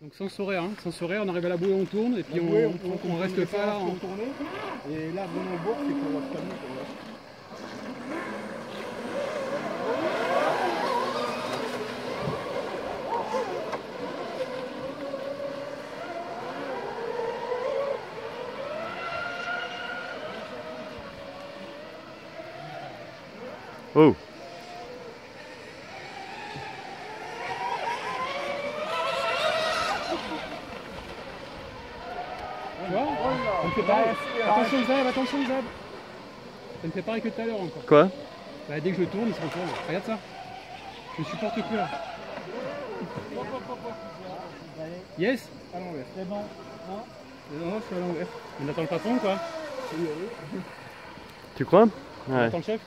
Donc sans sourire, hein, sans sourire, on arrive à la bouée, on tourne et puis on, bouée, on, on- on on reste pas là. pour tourner. Et là, vraiment, bord, c'est pour calmer. quoi. Oh Tu vois Ça me fait pareil. Attention Zab, attention Zab Ça me fait pareil que tout à l'heure encore. Quoi Bah, dès que je tourne, il se retourne. Regarde ça. Je supporte plus là. Yes À l'envers. C'est bon. Non, non, je suis à l'envers. On attend le patron quoi Tu crois? On Ouais. attend le chef